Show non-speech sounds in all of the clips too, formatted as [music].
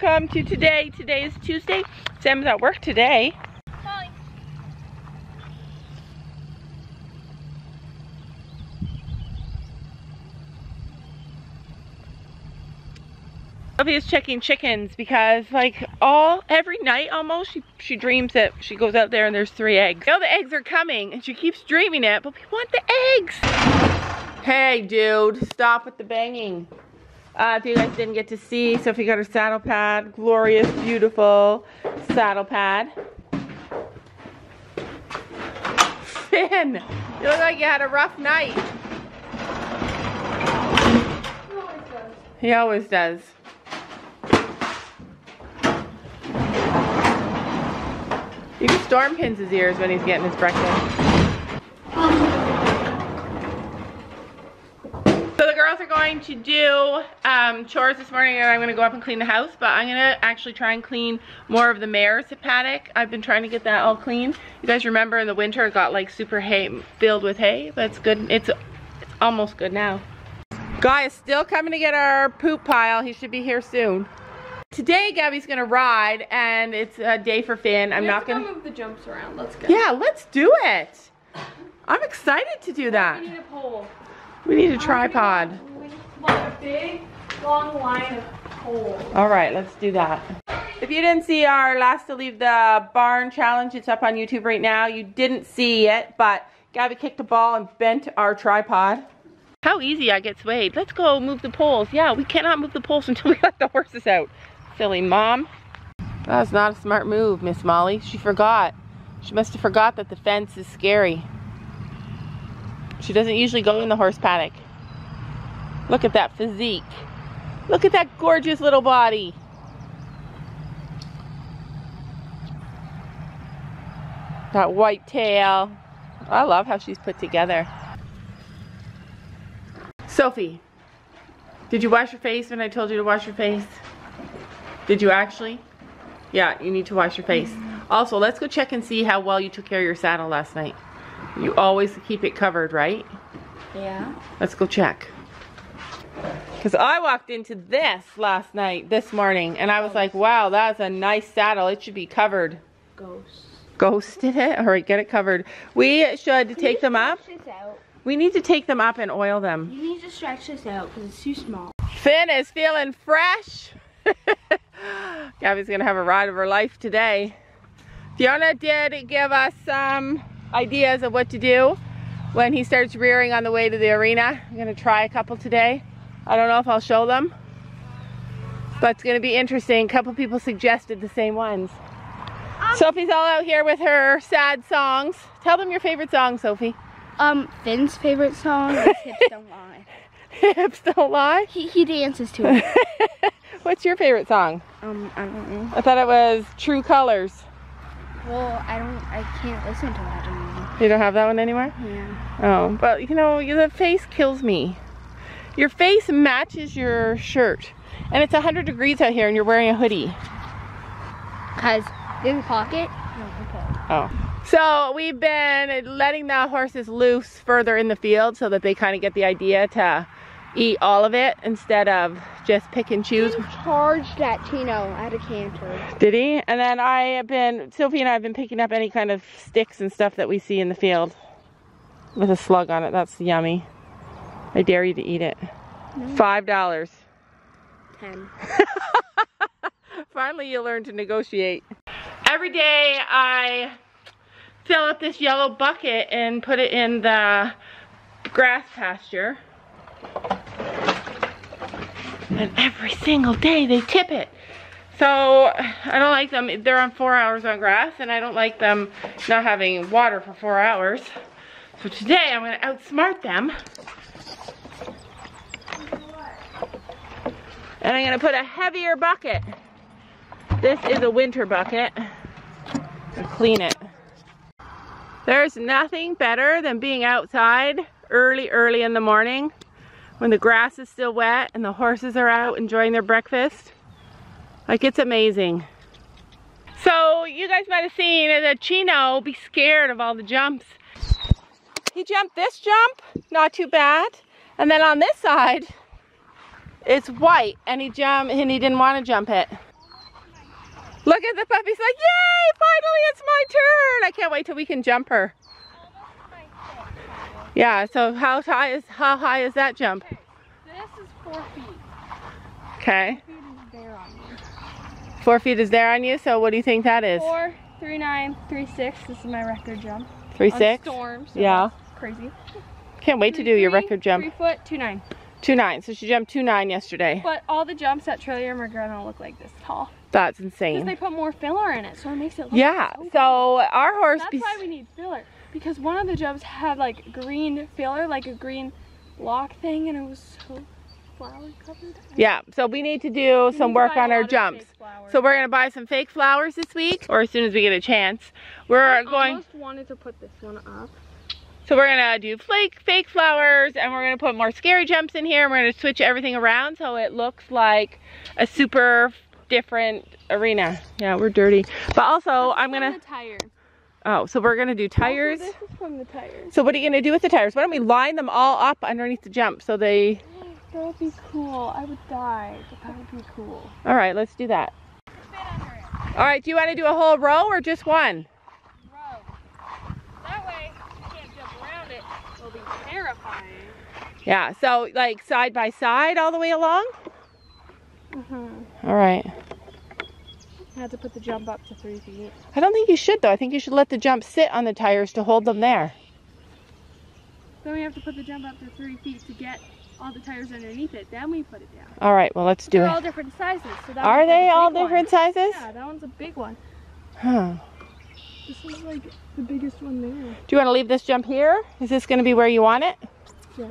Welcome to today. Today is Tuesday. Sam's at work today. Sophie is checking chickens because like all every night almost she she dreams that she goes out there and there's three eggs. Know the eggs are coming and she keeps dreaming it, but we want the eggs. Hey dude, stop with the banging. Uh, if you guys didn't get to see, Sophie got her saddle pad. Glorious, beautiful saddle pad. Finn, you look like you had a rough night. He always does. You can storm pins his ears when he's getting his breakfast. So the going to do um, chores this morning and I'm going to go up and clean the house, but I'm going to actually try and clean more of the mare's paddock. I've been trying to get that all clean. You guys remember in the winter it got like super hay filled with hay, but it's good. It's, it's almost good now. Guy is still coming to get our poop pile. He should be here soon. Today Gabby's gonna ride and it's a day for Finn. I'm not gonna. move the jumps around. Let's go. Yeah, let's do it. I'm excited to do that. We need a pole. We need a tripod. Want a big, long line of. All right, let's do that. If you didn't see our last to leave the barn challenge, it's up on YouTube right now. You didn't see it, but Gabby kicked a ball and bent our tripod. How easy I get swayed. Let's go move the poles. Yeah, we cannot move the poles [laughs] until we let the horses out. Silly mom. That's not a smart move, Miss Molly. She forgot. She must have forgot that the fence is scary. She doesn't usually go in the horse paddock. Look at that physique. Look at that gorgeous little body. That white tail. I love how she's put together. Sophie, did you wash your face when I told you to wash your face? Did you actually? Yeah, you need to wash your face. Also, let's go check and see how well you took care of your saddle last night. You always keep it covered, right? Yeah. Let's go check. Because I walked into this last night, this morning, and I was like, wow, that's a nice saddle. It should be covered. Ghost. Ghosted it? All right, get it covered. We should take them up. Stretch this out. We need to take them up and oil them. You need to stretch this out because it's too small. Finn is feeling fresh. [laughs] Gabby's gonna have a ride of her life today. Fiona did give us some ideas of what to do when he starts rearing on the way to the arena. I'm gonna try a couple today. I don't know if I'll show them, but it's gonna be interesting. A couple people suggested the same ones. Sophie's all out here with her sad songs. Tell them your favorite song, Sophie. Um, Finn's favorite song is [laughs] Hips Don't Lie. Hips don't lie. He, he dances to it. [laughs] What's your favorite song? Um, I don't know. I thought it was True Colors. Well, I don't, I can't listen to that anymore. You don't have that one anymore? Yeah. Oh, but you know, the face kills me. Your face matches your shirt. And it's 100 degrees out here and you're wearing a hoodie. Cause in the pocket. No, okay. Oh. So we've been letting the horses loose further in the field so that they kind of get the idea to eat all of it instead of just pick and choose. charged that Tino at a canter. Did he? And then I have been, Sophie and I have been picking up any kind of sticks and stuff that we see in the field with a slug on it. That's yummy. I dare you to eat it. Mm-hmm. Five dollars. Ten. [laughs] Finally, you learn to negotiate. Every day I fill up this yellow bucket and put it in the grass pasture. And every single day they tip it. So I don't like them, they're on four hours on grass and I don't like them not having water for four hours. So today I'm gonna outsmart them. And I'm gonna put a heavier bucket. This is a winter bucket. And clean it. There's nothing better than being outside early, early in the morning when the grass is still wet and the horses are out enjoying their breakfast. Like it's amazing. So you guys might have seen that Chino be scared of all the jumps. He jumped this jump, not too bad. And then on this side, It's white, and he jumped, and he didn't want to jump it. Look at the puppy. He's like, yay, finally it's my turn. I can't wait till we can jump her. Yeah, so how high is, how high is that jump? This is four feet. Okay. Feet is there on me. Four feet is there on you, so what do you think that is? Four, three, nine, three, six. This is my record jump. Three six? Storm. So Yeah. Crazy. Can't wait to Three, do your record jump. Three foot, two nine. Two nine. So she jumped two nine yesterday. But all the jumps at Trillium are gonna look like this tall. That's insane. Because they put more filler in it, so it makes it look Yeah. so So our horse. That's why we need filler. Because one of the jumps had like green filler, like a green block thing, and it was so flower covered. Yeah. So we need to do We some work on our jumps. So we're gonna buy some fake flowers this week, or as soon as we get a chance. We're I going. I almost wanted to put this one up. So we're gonna do flake fake flowers, and we're gonna put more scary jumps in here. And we're gonna switch everything around so it looks like a super different arena. Yeah, we're dirty. But also, I'm gonna. tire. Oh, so we're gonna do tires. Also, this is from the tires. So what are you gonna do with the tires? Why don't we line them all up underneath the jump so they? That would be cool. I would die, but that would be cool. All right, let's do that. Fit under it. All right, do you want to do a whole row or just one? Row. That way, you can't jump around it. It'll be terrifying. Yeah. So like side by side all the way along. Mm-hmm. All right. I had to put the jump up to three feet. I don't think you should though. I think you should let the jump sit on the tires to hold them there. Then we have to put the jump up to three feet to get all the tires underneath it. Then we put it down. All right. Well, let's do it. They're it. all different sizes. So that Are like they all big one. different sizes? Yeah, that one's a big one. Huh. This is like the biggest one there. Do you want to leave this jump here? Is this going to be where you want it? Yes.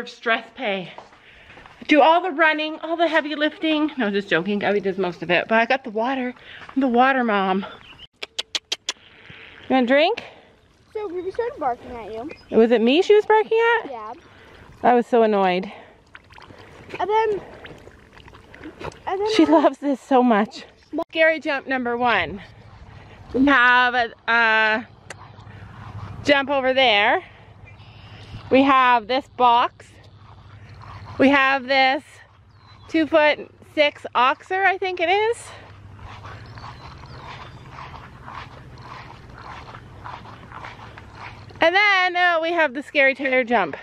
Deserve stress pay. Do all the running, all the heavy lifting. No, just joking. Gabby does most of it. But I got the water. I'm the water mom. You want a drink? So Ruby started barking at you. Was it me she was barking at? Yeah. I was so annoyed. And then. And then. She loves this so much. Scary jump number one. We have a uh, jump over there. We have this box. We have this two foot six oxer, I think it is. And then uh, we have the scary tire jump.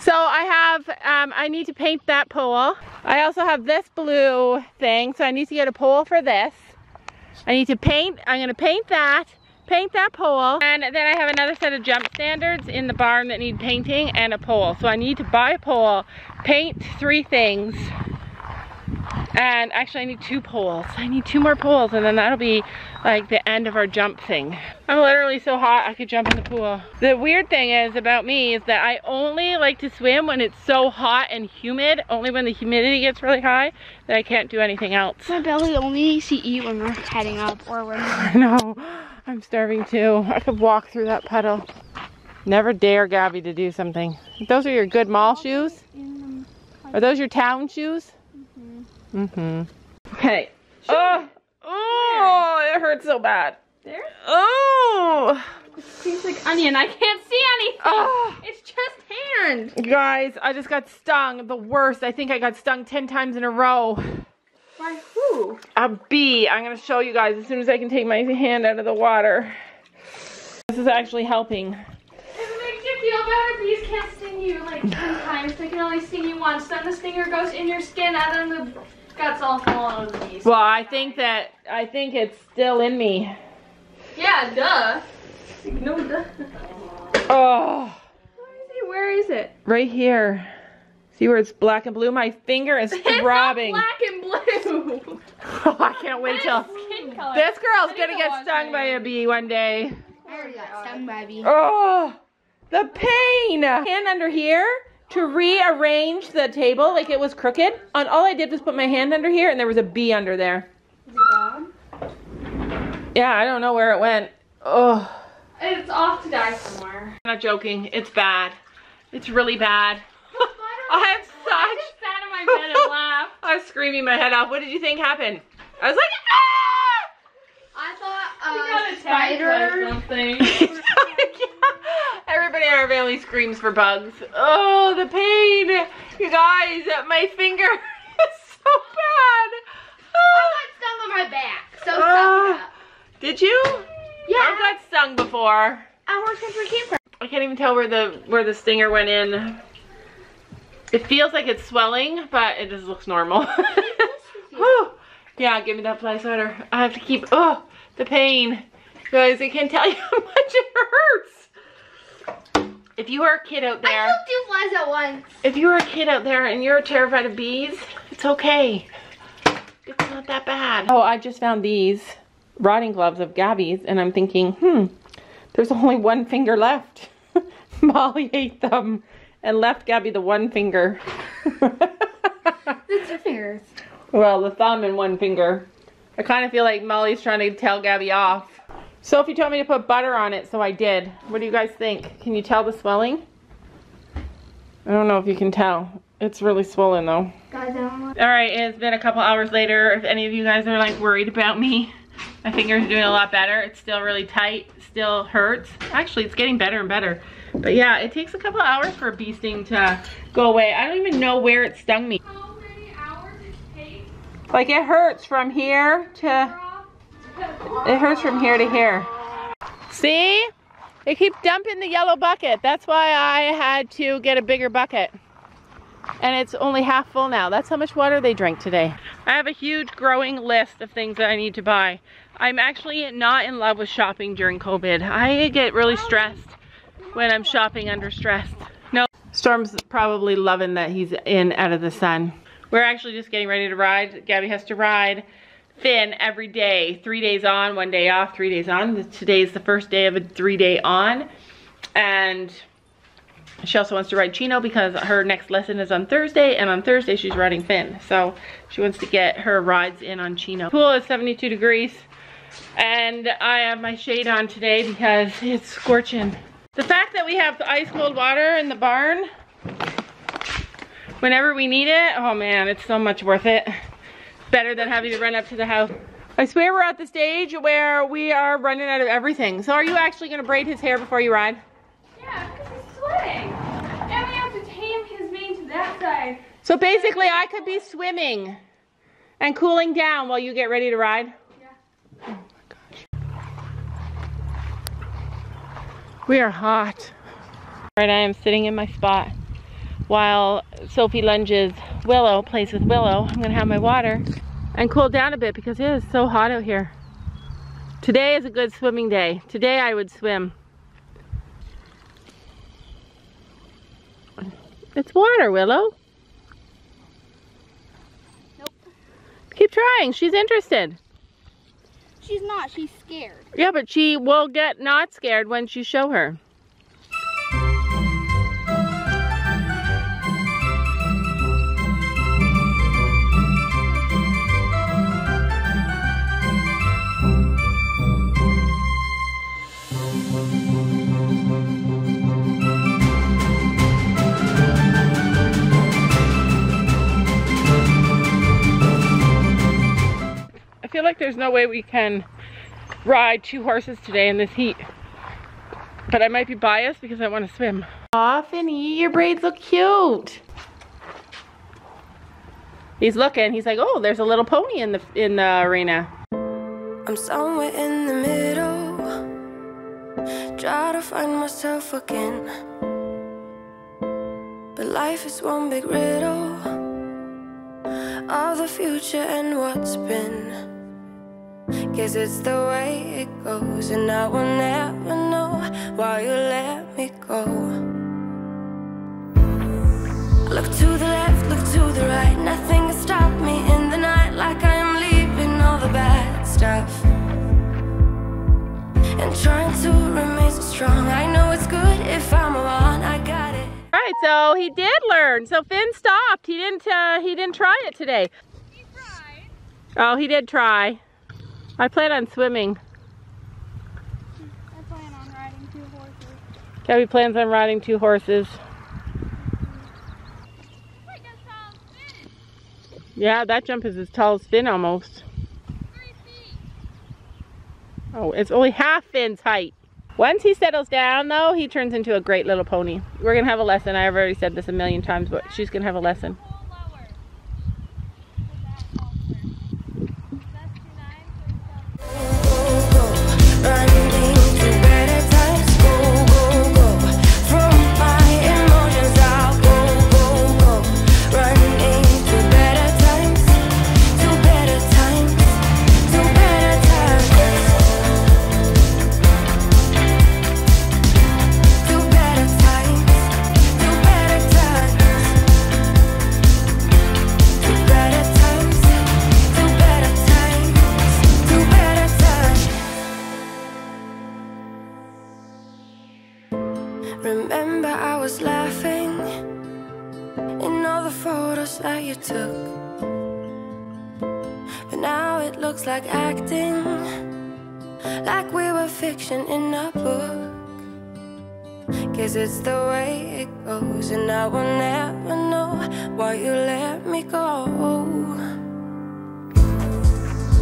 So I have, um, I need to paint that pole. I also have this blue thing, so I need to get a pole for this. I need to paint, I'm gonna paint that, paint that pole, and then I have another set of jump standards in the barn that need painting and a pole. So I need to buy a pole, paint three things, and actually I need two poles. I need two more poles and then that'll be like the end of our jump thing. I'm literally so hot I could jump in the pool. The weird thing is about me is that I only like to swim when it's so hot and humid, only when the humidity gets really high, that I can't do anything else. My belly only needs to eat when we're heading up or when [laughs] I know, I'm starving too. I could walk through that puddle. Never dare Gabby to do something. Those are your good mall shoes? Are those your town shoes? Mm-hmm. Okay. Oh, oh, it hurts so bad. there? Oh, It Tastes like onion. I can't see anything. oh. It's just hand. Guys, I just got stung. The worst. I think I got stung 10 times in a row. By who? A bee. I'm going to show you guys as soon as I can take my hand out of the water. This is actually helping. It makes you feel better, bees can't sting you like 10 [sighs] times. They can only sting you once. Then the stinger goes in your skin and then the guts all fall out of the bees. Well, I think that, I think it's still in me. Yeah, duh. No, duh. Oh, Where is he? Where is it? right here. See where it's black and blue? My finger is throbbing. [laughs] It's not black and blue. Oh, [laughs] I can't wait till. Skin color. This girl's gonna get stung by a bee one day. I already got stung by a bee. Oh, the pain. Hand under here to oh, rearrange the table like it was crooked. And all I did was put my hand under here and there was a bee under there. Is it gone? Yeah, I don't know where it went. Oh, It's off to die somewhere. I'm not joking. It's bad. It's really bad. I have I such. just sat in my bed and [laughs] laughed. I was screaming my head off. What did you think happened? I was like, ah! I You thought got uh, attacked by spider. something. [laughs] Everybody in our family screams for bugs. Oh, the pain. You guys, my finger [laughs] is so bad. I got stung on my back. So suck it up. Did you? Yeah. I've got stung before. I worked at a campground. I can't even tell where the where the stinger went in. It feels like it's swelling, but it just looks normal. [laughs] [laughs] Yeah, give me that fly sweater. I have to keep, oh, the pain. Guys, I can't tell [laughs] you how much it hurts. If you are a kid out there. I killed two flies at once. if you are a kid out there and you're terrified of bees, it's okay. It's not that bad. Oh, I just found these rotting gloves of Gabby's and I'm thinking, hmm, there's only one finger left. Molly ate them and left Gabby the one finger. The two fingers. well, the thumb and one finger. I kind of feel like Molly's trying to tell Gabby off. Sophie told me to put butter on it, so I did. What do you guys think? Can you tell the swelling? I don't know if you can tell. It's really swollen though. Guys, I don't want. All right, it's been a couple hours later. If any of you guys are like worried about me, my finger's are doing a lot better. It's still really tight, still hurts. Actually, it's getting better and better. But yeah, it takes a couple hours for a bee sting to go away. I don't even know where it stung me. How many hours it takes Like it hurts from here to, it hurts from here to here. See? They keep dumping the yellow bucket. That's why I had to get a bigger bucket. And it's only half full now. That's how much water they drank today. I have a huge growing list of things that I need to buy. I'm actually not in love with shopping during COVID. I get really stressed when I'm shopping under stress. No, Storm's probably loving that he's in out of the sun. We're actually just getting ready to ride. Gabby has to ride Finn every day. Three days on, one day off, three days on. Today's the first day of a three day on. And she also wants to ride Chino because her next lesson is on Thursday, and on Thursday she's riding Finn. So she wants to get her rides in on Chino. Pool is 72 degrees, and I have my shade on today because it's scorching. The fact that we have the ice cold water in the barn whenever we need it, oh man, it's so much worth it. Better than having to run up to the house. I swear we're at the stage where we are running out of everything. So are you actually gonna braid his hair before you ride? Yeah, because he's sweating. And we have to tame his mane to that side. So basically I could be swimming and cooling down while you get ready to ride. We are hot. Right, I am sitting in my spot while Sophie lunges Willow, plays with Willow. I'm gonna have my water and cool down a bit because it is so hot out here. Today is a good swimming day. Today I would swim. It's water, Willow. Nope. Keep trying. She's interested. She's not. She's scared. Yeah, but she will get not scared when you show her. Like there's no way we can ride two horses today in this heat. But I might be biased because I want to swim. Aw, Finny, your braids look cute. He's looking. He's like, oh, there's a little pony in the in the arena. I'm somewhere in the middle. Try to find myself again. But life is one big riddle of the future and what's been. Guess it's the way it goes, and I will never know why you let me go. Look to the left, look to the right. Nothing can stop me in the night, like I am leaving all the bad stuff. And trying to remain so strong. I know it's good if I'm wrong, I got it. All right, so he did learn. So Finn stopped. He didn't. Uh, he didn't try it today. He tried. Oh, he did try. I plan on swimming. I plan on riding two horses. Gabby plans on riding two horses. Wait, that's how it's Yeah, that jump is as tall as Finn almost. Three feet. Oh, it's only half Finn's height. Once he settles down though, he turns into a great little pony. We're gonna have a lesson. I've already said this a million times, but she's gonna have a lesson. Running why you let me go.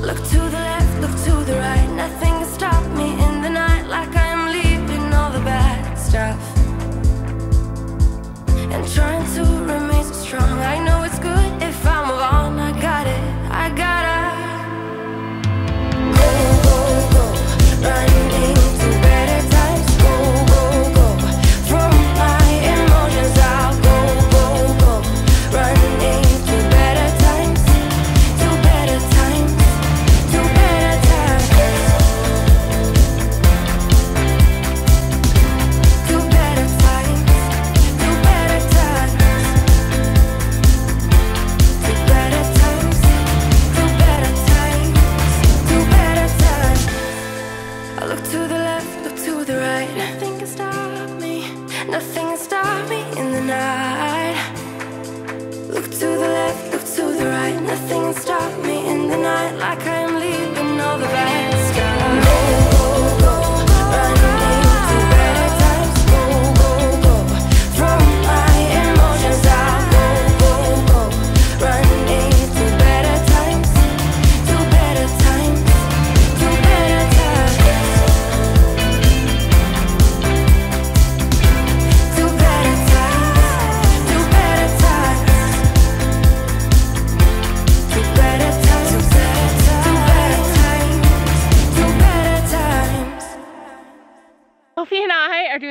Look to the left, look to the right. Nothing can stop me in the night, like I am leaving all the bad stuff. And trying to remain strong. I know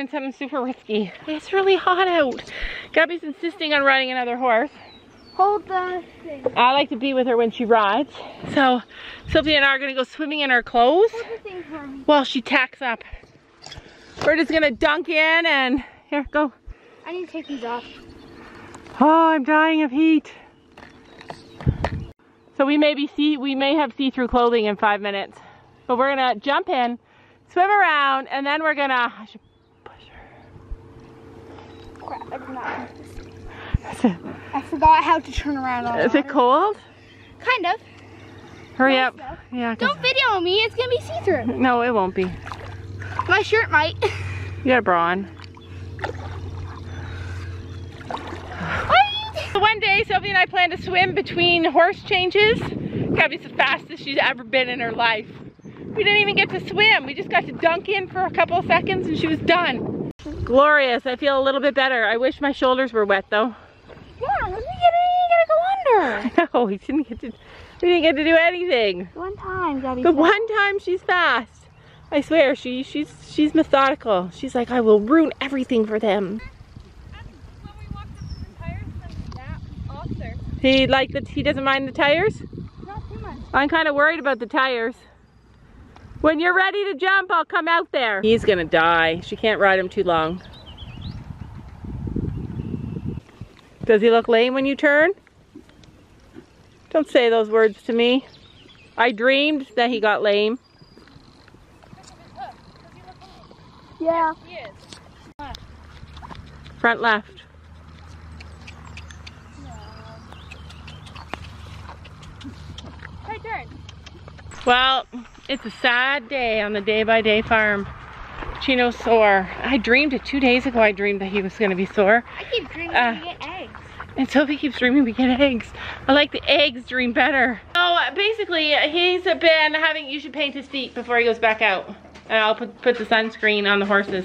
doing something super risky. It's really hot out. Gabby's insisting on riding another horse. Hold the thing. I like to be with her when she rides. So Sophie and I are gonna go swimming in our clothes Hold the thing for me. while she tacks up. We're just gonna dunk in and here, go. I need to take these off. Oh, I'm dying of heat. So we may be see we may have see-through clothing in five minutes. But we're gonna jump in, swim around, and then we're gonna I should push Crap, I did not want this. I forgot how to turn around on Is it cold? Kind of. Hurry up. so. Yeah. Don't video me. It's gonna be see-through. No, it won't be. My shirt might. [laughs] You got a bra on. Why are you? So one day, Sylvie and I plan to swim between horse changes Gabby's the fastest she's ever been in her life. We didn't even get to swim. We just got to dunk in for a couple of seconds and she was done. Glorious. I feel a little bit better. I wish my shoulders were wet though. Yeah, we didn't get to go under. [laughs] No, we didn't get to we didn't get to do anything. One time, Gabby. The one time she's fast. I swear, she she's she's methodical. She's like, I will ruin everything for them. He like the he doesn't mind the tires? Not too much. I'm kind of worried about the tires. When you're ready to jump, I'll come out there. He's gonna die. She can't ride him too long. Does he look lame when you turn? Don't say those words to me. I dreamed that he got lame. Yeah. Front left. Try turn. Well, it's a sad day on the day by day farm. Chino's sore. I dreamed it two days ago. I dreamed that he was going to be sore. I keep dreaming Uh, we get eggs. And Sophie keeps dreaming we get eggs. I like the eggs dream better. So basically, he's been having, you should paint his feet before he goes back out. And I'll put, put the sunscreen on the horses.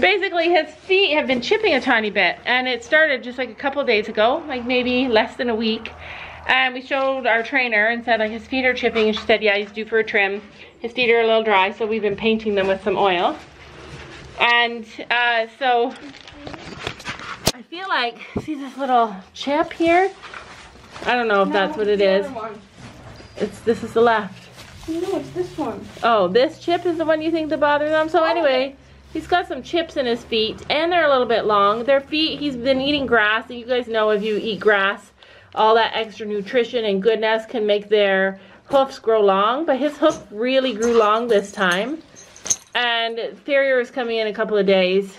Basically, his feet have been chipping a tiny bit. And it started just like a couple days ago, like maybe less than a week. And we showed our trainer and said like his feet are chipping. And she said, yeah, he's due for a trim. His feet are a little dry, so we've been painting them with some oil. And uh, so I feel like, see this little chip here? I don't know if that's what it is. It's This is the left. No, it's this one. Oh, this chip is the one you think that bothers him? So anyway, he's got some chips in his feet and they're a little bit long. Their feet, he's been eating grass. And you guys know if you eat grass, all that extra nutrition and goodness can make their hoofs grow long. But his hoof really grew long this time. And Farrier is coming in a couple of days.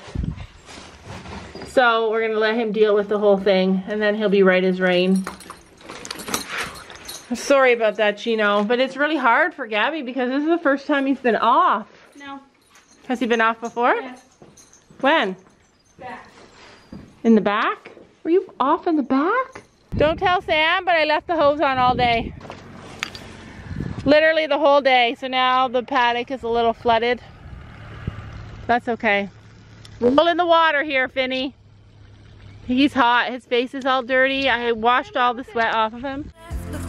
So we're gonna let him deal with the whole thing and then he'll be right as rain. Sorry about that, Chino, but it's really hard for Gabby because this is the first time he's been off. No. Has he been off before? Yes. When? Back. In the back? Were you off in the back? Don't tell Sam, but I left the hose on all day. Literally the whole day. So now the paddock is a little flooded. That's okay. Roll in the water here, Finny. He's hot. His face is all dirty. I washed all the sweat off of him. Look